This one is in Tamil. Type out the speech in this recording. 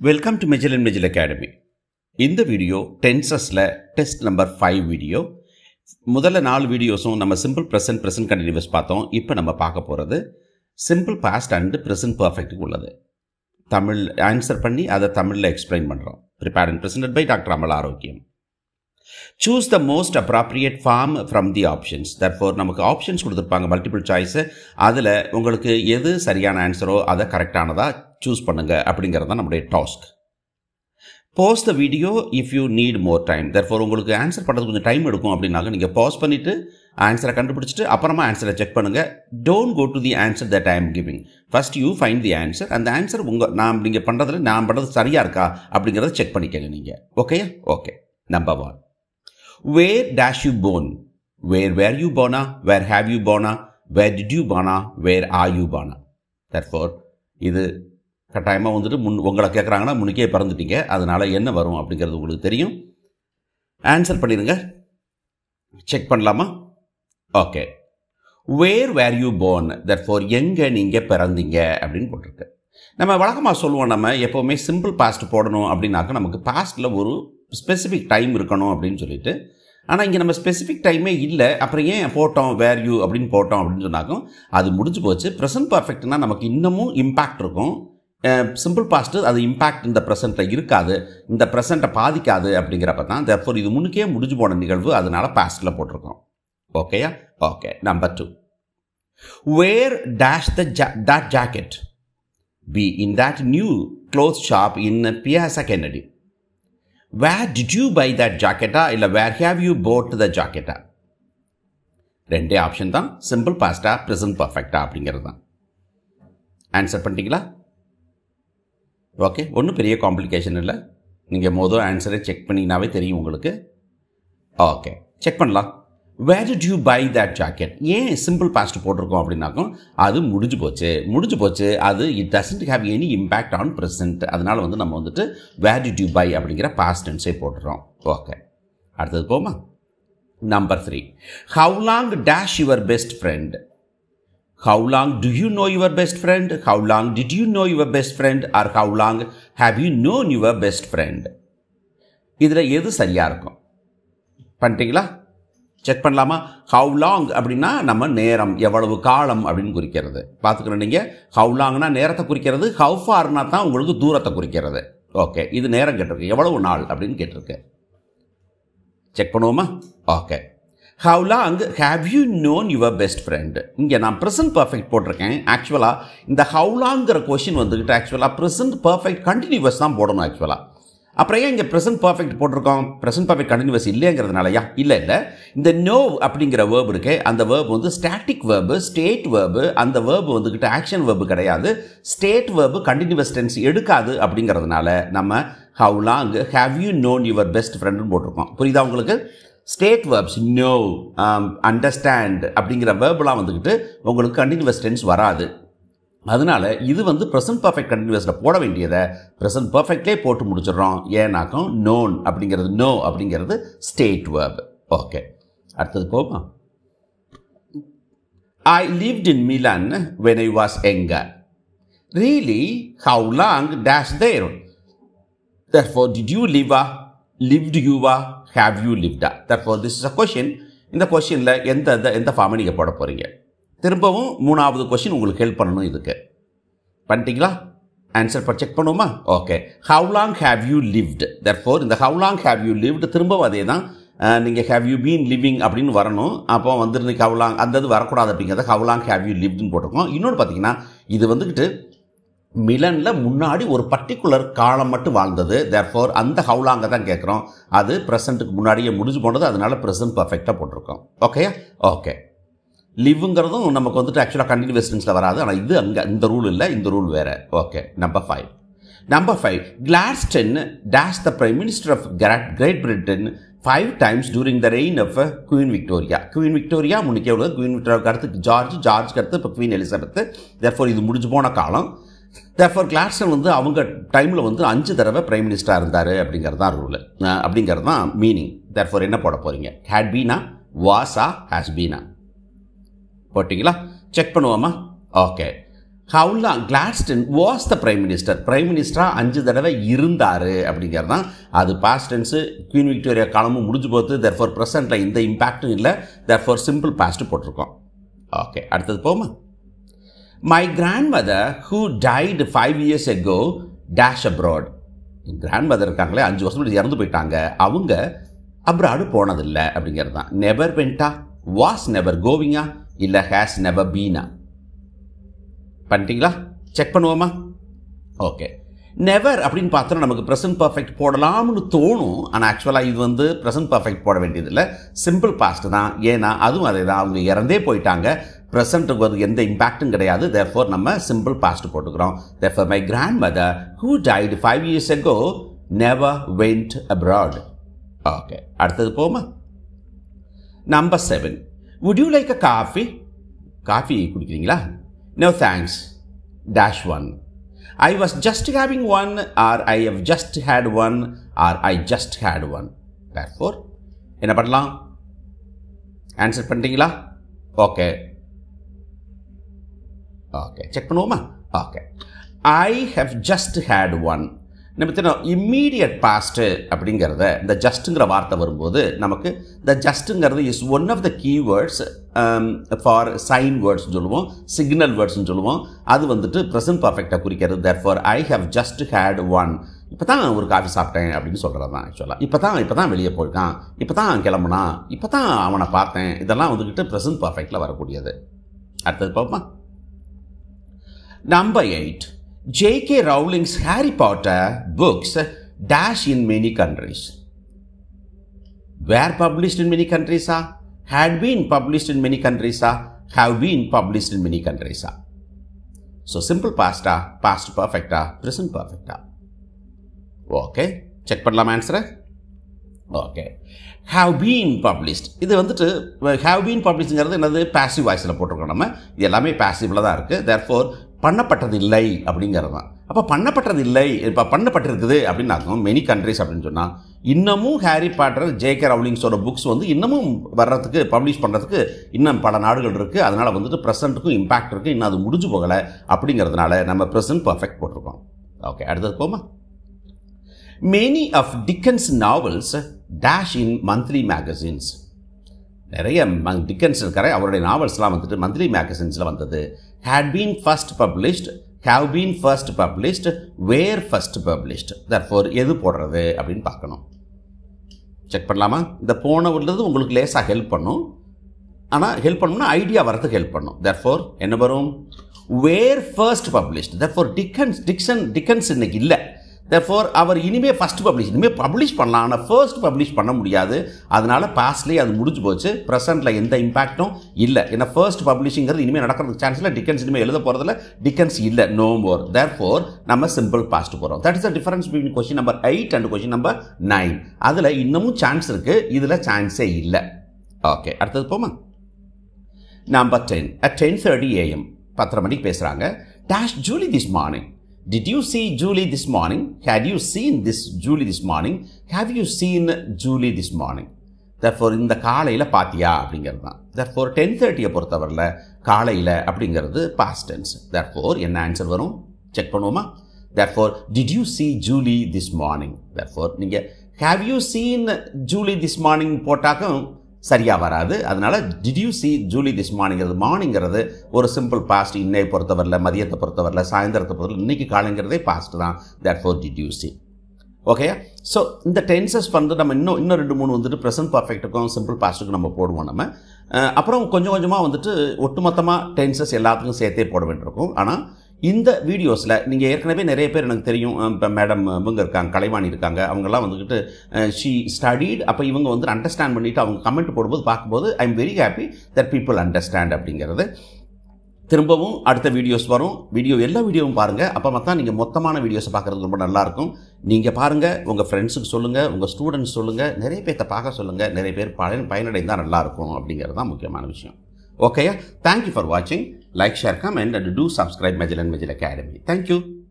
வெல்கம் டு மெஜல் அண்ட் மெஜல் அகாடமி இந்த வீடியோ டென்சஸில் டெஸ்ட் நம்பர் ஃபைவ் வீடியோ முதல்ல நாலு வீடியோஸும் நம்ம சிம்பிள் ப்ரெசன்ட் ப்ரெசன்ட் கண்டினியூஸ் பார்த்தோம். இப்போ நம்ம பார்க்க போகிறது சிம்பிள் பாஸ்ட் அண்ட் ப்ரெசன்ட் பர்ஃபெக்ட்டுக்கு உள்ளது. தமிழ் ஆன்சர் பண்ணி அதை தமிழில் எக்ஸ்பிளைன் பண்ணுறோம் prepare and present by doctor Amal Arokiyam. Choose the most appropriate form from the options therefore நமக்கு ஆப்ஷன்ஸ் கொடுத்துருப்பாங்க மல்டிபிள் சாய்ஸு அதில் உங்களுக்கு எது சரியான ஆன்சரோ அதை கரெக்டானதாக சூஸ் பண்ணுங்கள் அப்படிங்கிறது தான் நம்முடைய task post the video if you need more time therefore உங்களுக்கு ஆன்சர் பண்ணுறது கொஞ்சம் டைம் எடுக்கும் அப்படின்னாக்க நீங்கள் பாஸ் பண்ணிவிட்டு ஆன்சரை கண்டுபிடிச்சிட்டு அப்புறமா ஆன்சரை செக் பண்ணுங்கள் don't go to the answer that I am giving first you find the answer அந்த ஆன்சர் உங்கள் நான் நீங்கள் பண்ணுறதுல நான் பண்ணுறது சரியாக இருக்கா அப்படிங்கிறத செக் பண்ணிக்கங்க நீங்கள் ஓகேயா okay number one where dash you gone where where you போனா வேர் ஹேவ் யூ போனா வேர் டிட் யூ போனா வேர் ஆர் யூ போனா தர்ஃபோர் இது கட்டாயமாக வந்துட்டு முன் உங்களை கேட்குறாங்கன்னா முன்னுக்கே பிறந்துட்டீங்க. அதனால் என்ன வரும் அப்படிங்கிறது உங்களுக்கு தெரியும். ஆன்சர் பண்ணிடுங்க. செக் பண்ணலாமா? Okay where where you born that for எங்கே நீங்கள் பிறந்தீங்க அப்படின்னு போட்டிருக்கு. நம்ம வழக்கமாக சொல்லுவோம் நம்ம எப்போவுமே சிம்பிள் பாஸ்ட் போடணும் அப்படின்னாக்க நமக்கு பாஸ்ட்டில் ஒரு ஸ்பெசிஃபிக் டைம் இருக்கணும் அப்படின்னு சொல்லிட்டு. ஆனால் இங்கே நம்ம ஸ்பெசிஃபிக் டைமே இல்லை. அப்புறம் ஏன் போட்டோம் வேர் யூ அப்படின்னு போட்டோம் அப்படின்னு சொன்னாக்கும் அது முடிஞ்சு போச்சு. ப்ரெசன்ட் பர்ஃபெக்ட்னா நமக்கு இன்னமும் இம்பேக்ட் இருக்கும். சிம்பிள் பாஸ்ட்டு அது இம்பேக்ட் இந்த ப்ரெசண்ட்டில் இருக்காது இந்த ப்ரெசண்ட்டை பாதிக்காது அப்படிங்கிறப்ப தான் தர்ஃபோர் இது முன்னுக்கே முடிஞ்சு போன நிகழ்வு அதனால் பாஸ்ட்டில் போட்டிருக்கோம். ஓகேயா okay number two where dash the that jacket B in that new cloth shop in Piazza Kennedy where did you buy that ஜாக்கெட்டா இல்லை where have you bought the ஜாக்கெட்டா ரெண்டே ஆப்ஷன் தான் சிம்பிள் பாஸ்டா ப்ரெசன்ட் பர்ஃபெக்டா அப்படிங்கிறது தான். ஆன்சர் பண்ணிட்டீங்களா? ஓகே ஒன்றும் பெரிய காம்ப்ளிகேஷன் இல்லை. நீங்கள் மொதல் ஆன்சரை செக் பண்ணிங்கனாவே தெரியும் உங்களுக்கு. ஓகே செக் பண்ணலாம். Where did you buy that jacket ஏன் சிம்பிள் பாஸ்ட் போட்டிருக்கோம் அப்படின்னாக்கும் அது முடிஞ்சு போச்சு. முடிஞ்சு போச்சு அது it doesn't have any impact on present அதனால் வந்து நம்ம வந்துட்டு வேர் டிட் யூ பை அப்படிங்கிற பாஸ்ட் டென்ஸே போட்டுறோம். ஓகே அடுத்தது போமா? Number three how long dash your best friend How long do you know your best friend? How long did you know your best friend? Or how long have you known your best friend? இதில் எது சரியாக இருக்கும்? பண்ணிட்டீங்களா? செக் பண்ணலாமா? ஹவு லாங் அப்படின்னா நம்ம நேரம் எவ்வளவு காலம் அப்படின்னு குறிக்கிறது. பார்த்துக்கணும் நீங்கள் ஹவு லாங்னா நேரத்தை குறிக்கிறது ஹவு ஃபார்னா தான் உங்களுக்கு தூரத்தை குறிக்கிறது. ஓகே இது நேரம் கேட்டிருக்கு. எவ்வளவு நாள் அப்படின்னு கேட்டிருக்கு. செக் பண்ணுவோமா? Okay how long have you known your best friend இங்கே நான் ப்ரெசன்ட் பர்ஃபெக்ட் போட்டிருக்கேன். ஆக்சுவலாக இந்த ஹவு லாங்கிற கொஷின் வந்துக்கிட்டு ஆக்சுவலாக ப்ரெசன்ட் பர்ஃபெக்ட் கண்டினியூவஸ் தான் போடணும் ஆக்சுவலாக அப்புறம் ஏன் இங்கே ப்ரெசன்ட் பர்ஃபெக்ட் போட்டிருக்கோம்? ப்ரெசன்ட் பர்ஃபெக்ட் கண்டினியூஸ் இல்லைங்கிறதுனாலயா? இல்லை இல்லை. இந்த நோ அப்படிங்கிற வேர்ப் இருக்கே அந்த வேர்ப் வந்து ஸ்டாட்டிக் வேர்பு ஸ்டேட் வேர்பு அந்த வேர்பு வந்துக்கிட்டு ஆக்ஷன் வேர்பு கிடையாது. ஸ்டேட் வேர்பு கண்டினியூஸ் டென்ஸ் எடுக்காது அப்படிங்கிறதுனால நம்ம how long have you known your best ஃப்ரெண்டுன்னு போட்டிருக்கோம். புரியுதா உங்களுக்கு? ஸ்டேட் வேர்ப்ஸ் நோ அண்டர்ஸ்டாண்ட் அப்படிங்கிற வேர்பெலாம் வந்துக்கிட்டு உங்களுக்கு கண்டினியூஸ் டென்ஸ் வராது. அதனால் இது வந்து ப்ரெசன்ட் பர்ஃபெக்ட் கண்டினியூஸில் போட வேண்டியதை ப்ரெசன்ட் பர்ஃபெக்ட்லேயே போட்டு முடிச்சிடுறோம். ஏன்னாக்கும் நோன் அப்படிங்கிறது நோ அப்படிங்கிறது ஸ்டேட் வேர்ப் ஓகே அடுத்தது போமா? I lived in Milan when I was எங்க really how long dash there therefore did you live a lived யூவா have you லிவ்டா that a this is is question இந்த கொஷினில் எந்த எந்த ஃபார்மை நீங்கள் போட போகிறீங்க திரும்பவும் மூணாவது கொஷின் உங்களுக்கு ஹெல்ப் பண்ணணும் இதுக்கு. பண்ணிட்டீங்களா? ஆன்சர் இப்போ செக் பண்ணுவோமா? Okay how long have you lived therefore இந்த how long have you lived திரும்பவும் அதே தான் நீங்கள் ஹேவ் யூ பீன் லிவிங் அப்படின்னு வரணும். அப்போ வந்துருந்து ஹவு லாங் அந்த இது வரக்கூடாது அப்படிங்கிறத ஹவு லாங் ஹேவ் யூ லிவ்டுன்னு போட்டிருக்கோம். இன்னொன்று பார்த்தீங்கன்னா இது வந்துக்கிட்டு மிலனில் முன்னாடி ஒரு பர்டிகுலர் காலம் மட்டும் வாழ்ந்தது. தேர்ஃபோர் அந்த ஹவுலாங்க தான் கேட்குறோம் அது ப்ரெசண்ட்டுக்கு முன்னாடியே முடிஞ்சு போனது. அதனால் ப்ரெசன்ட் பர்ஃபெக்டாக போட்டிருக்கோம். ஓகே ஓகே லிவ்ங்கிறதும் நமக்கு வந்துட்டு ஆக்சுவலாக கண்டினியூஸ் டென்ஸில் வராது. ஆனால் இது அங்கே இந்த ரூல் இல்லை. இந்த ரூல் வேறு. Okay number five number five Gladstone dash the prime minister of great great Britain five times during the reign of Queen Victoria Queen Victoria முன்னிக்கே உள்ளது. குவீன் விக்டோரியாவுக்கு அடுத்து ஜார்ஜ் ஜார்ஜ்க்கு அடுத்து இப்போ குவீன் எலிசபெத் தேர்ஃபோர் இது முடிஞ்சு போன காலம். தேர்ஃபார் கிளாஸ்டன் வந்து அவங்க டைமில் வந்து அஞ்சு தடவை பிரைம் மினிஸ்டராக இருந்தார் அப்படிங்கிறது தான் ரூல் அப்படிங்கிறது தான் மீனிங் தேர்ஃபார் என்ன போட போகிறீங்க ஹேட் பீனா வாஸா ஹேஸ் பீனா போட்டிங்களா? செக் பண்ணுவோமா? Okay ஹவுலா Gladstone was the prime minister prime மினிஸ்டராக அஞ்சு தடவை இருந்தார் அப்படிங்கிறது தான் அது பாஸ்ட் டென்ஸு குவீன் விக்டோரியா காலமும் முடிஞ்சு போகுது. தெர் ஃபார் ப்ரெசென்ட்டில் இந்த இம்பேக்டும் இல்லை. தேர் ஃபார் சிம்பிள் பாஸ்ட்டு போட்டிருக்கோம். ஓகே அடுத்தது போமா? My grandmother who died five years ago dash abroad grandmother இருக்காங்களே அஞ்சு வருஷம் இறந்து போயிட்டாங்க. அவங்க அப்ராடு போனதில்லை அப்படிங்கிறது தான். நெவர் வென்டா வாஸ் நெவர் கோவிங்கா இல்லை ஹேஸ் நெவர் பீனா பண்ணிட்டீங்களா? செக் பண்ணுவோமா? ஓகே நெவர் அப்படின்னு பார்த்தோன்னா நமக்கு ப்ரெசன்ட் பர்ஃபெக்ட் போடலாம்னு தோணும். ஆனால் ஆக்சுவலாக இது வந்து ப்ரெசன்ட் பர்ஃபெக்ட் போட வேண்டியதில்லை. சிம்பிள் பாஸ்ட் தான். ஏன்னா அதுவும் அதே தான் அவங்க இறந்தே போயிட்டாங்க. ப்ரெசண்ட்டுக்கு எந்த இம்பேக்டும் கிடையாது. தேர்ஃபோர் நம்ம சிம்பிள் பாஸ்ட் போட்டுக்கிறோம். Therefore my grandmother who died five years ago never went abroad okay அடுத்தது போமா? Number seven would you like a coffee coffee குடிக்கிறீங்களா? No thanks dash one I was just having one or I have just had one or I just had one therefore என்ன பண்ணலாம்? ஆன்சர் பண்ணுறீங்களா ஓகே ஓகே செக் பண்ணுவோமா okay I have just had one நம்ம இம்மீடியட் பாஸ்ட்டு அப்படிங்கிறத இந்த ஜஸ்ட்டுங்கிற வார்த்தை வரும்போது நமக்கு இந்த ஜஸ்ட்டுங்கிறது is one of the keywords for sign words சொல்லுவோம் சிக்னல் வேர்ட்ஸ்னு சொல்லுவோம். அது வந்துட்டு ப்ரெசன்ட் பர்ஃபெக்டாக குறிக்கிறது. Therefore I have just had one இப்போ தான் ஒரு காஃபி சாப்பிட்டேன் அப்படின்னு சொல்கிறது தான் ஆக்சுவலாக இப்போ தான் இப்போ தான் வெளியே போயிருக்கான். இப்போ தான் கிளம்புனான். இப்போ தான் அவனை பார்த்தேன். இதெல்லாம் வந்துக்கிட்டு ப்ரெசன்ட் பர்ஃபெக்டில் வரக்கூடியது. அடுத்தது பார்ப்போமா? Number eight J.K. Rowling's Harry Potter books dash in many countries. Were published in many countries are, had been published in many countries are, have been published in many countries are. So simple past are, past perfect are, present perfect are. Okay, check பண்ணலாம் ஆன்சரை ஓகே ஹாவ் பீன் பப்ளிஷ்ட் இது வந்துட்டு ஹாவ் பீன் பப்ளிஷ்ங்கிறது என்னது பாசிவ் வாய்ஸில் போட்டிருக்கோம் நம்ம இது எல்லாமே பாசிவில் தான் இருக்குது தேர்ஃபோர் பண்ணப்பட்டது இல்லை அப்படிங்கிறது தான். அப்போ பண்ணப்பட்டது இல்லை இப்போ பண்ணப்பட்டிருக்குது அப்படின்னு அர்த்தம் மெனி கண்ட்ரிஸ் அப்படின்னு சொன்னால் இன்னமும் ஹாரி பாட்டர் ஜேகே ரவுலிங்ஸோட புக்ஸ் வந்து இன்னமும் வர்றதுக்கு பப்ளிஷ் பண்ணுறதுக்கு இன்னும் பல நாடுகள் இருக்குது அதனால் வந்துட்டு ப்ரெசென்ட்டுக்கும் இம்பாக்ட் இருக்குது இன்னும் அது முடிஞ்சு போகலை அப்படிங்கிறதுனால நம்ம ப்ரெசென்ட் பர்ஃபெக்ட் போட்டிருக்கோம். ஓகே அடுத்தது போமா? Many of Dickens novels dash in monthly magazines நிறைய டிக்கன்ஸ் இருக்கிற அவருடைய நாவல்ஸ்லாம் வந்துட்டு மந்த்லி மேகசின்ஸில் வந்தது. Had been first published have been first published were first published therefore எது போடுறது அப்படின்னு பார்க்கணும். செக் பண்ணலாமா? இந்த போன உள்ளது உங்களுக்கு லேசாக ஹெல்ப் பண்ணும். ஆனால் ஹெல்ப் பண்ணணும்னா ஐடியா வரதுக்கு ஹெல்ப் பண்ணும். தர்ஃபோர் என்ன வரும்? Where first published therefore Dickens diction Dickens இன்னைக்கு இல்லை. தேர்ஃபோர் அவர் இனிமேல் ஃபஸ்ட் பப்ளிஷ் இனிமேல் பப்ளிஷ் பண்ணலாம். ஆனால் ஃபர்ஸ்ட் பப்ளிஷ் பண்ண முடியாது. அதனால் பாஸ்ட்லேயே அது முடிஞ்சு போச்சு. ப்ரெசென்ட்டில் எந்த இம்பாக்டும் இல்லை. ஏன்னா ஃபர்ஸ்ட் பப்ளிஷிங்கிறது இனிமேல் நடக்கிறதுக்கு சான்ஸ் இல்லை. டிக்கன்ஸ் இனிமேல் எழுத போகிறதுல டிக்கன்ஸ் இல்லை. நோ மோர் தேர்ஃபோர் நம்ம சிம்பிள் பாஸ்ட் போகிறோம் that is the difference between question number eight and question number nine அதில் இன்னமும் சான்ஸ் இருக்குது இதில் சான்ஸே இல்லை. ஓகே அடுத்தது போமா? Number ten at ten thirty AM பத்தரை மணிக்கு பேசுகிறாங்க dash Julie this morning Did you see Julie this morning? Had you seen this Julie this morning? Have you seen Julie this morning? Therefore இந்த காலையில் பார்த்தியா அப்படிங்கிறது தான் தர்ஃபோர் டென் தேர்ட்டியை பொறுத்தவரையில் காலையில் அப்படிங்கிறது பாஸ்ட் டென்ஸ் தர்ஃபோர் என்ன ஆன்சர் வரும் செக் பண்ணுவோமா therefore did you see Julie this morning therefore நீங்கள் have you seen Julie this morning போட்டாக்கும் சரியாக வராது. அதனால் did you see Julie this மார்னிங்கிறது மார்னிங்கிறது ஒரு சிம்பிள் பாஸ்ட் இன்னையை பொறுத்தவரில் மதியத்தை பொறுத்தவரில் சாயந்தரத்தை பொறுத்தவரை இன்றைக்கி காலைங்கிறதே பாஸ்ட் தான். Therefore did you see okay so இந்த டென்சஸ் வந்து நம்ம இன்னும் இன்னும் ரெண்டு மூணு வந்துட்டு ப்ரெசன்ட் பர்ஃபெக்ட்டுக்கும் சிம்பிள் பாஸ்ட்டுக்கும் நம்ம போடுவோம் நம்ம. அப்புறம் கொஞ்சம் கொஞ்சமாக வந்துட்டு ஒட்டுமொத்தமாக டென்சஸ் எல்லாத்துக்கும் சேர்த்தே போட வேண்டியிருக்கும். ஆனால் இந்த வீடியோஸில் நீங்கள் ஏற்கனவே நிறைய பேர் எனக்கு தெரியும் இப்போ மேடம் இவங்க இருக்காங்க கலைவாணி இருக்காங்க. அவங்கெல்லாம் வந்துக்கிட்டு ஷீ ஸ்டடீட் அப்போ இவங்க வந்து அண்டர்ஸ்டாண்ட் பண்ணிவிட்டு அவங்க கமெண்ட் போடும்போது பார்க்கும்போது I am very happy that people understand அப்படிங்கிறது. திரும்பவும் அடுத்த வீடியோஸ் வரும். வீடியோ எல்லா வீடியோவும் பாருங்கள் அப்போ தான் நீங்கள் மொத்தமான வீடியோஸை பார்க்குறது ரொம்ப நல்லாயிருக்கும். நீங்கள் பாருங்கள் உங்கள் ஃப்ரெண்ட்ஸுக்கு சொல்லுங்கள் உங்கள் ஸ்டூடெண்ட்ஸ் சொல்லுங்கள் நிறைய பேர்த்த பார்க்க சொல்லுங்கள் நிறைய பேர் பயன் பயனடைந்தால் நல்லாயிருக்கும் அப்படிங்கிறது தான் முக்கியமான விஷயம். ஓகேயா தேங்க்யூ ஃபார் வாட்சிங் Like, share, comment and do subscribe Magellan Magellan Academy. Thank you.